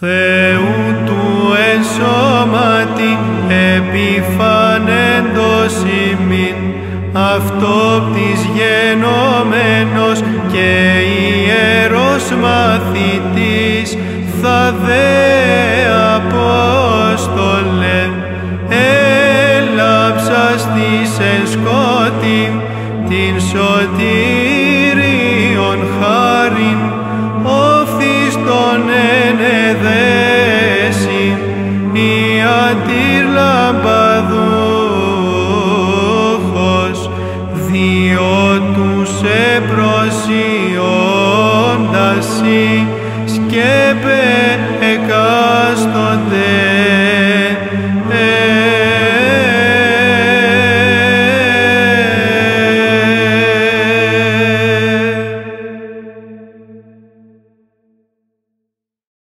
Θεού του ενσώματι επιφανέντος ημίν, αυτόπτης γενόμενος και ιερός μαθητής, θα δε Απόστολε, έλαψα στις ενσκότη την σωτήριον χάριν, όφης σε προσιώντας σκέπε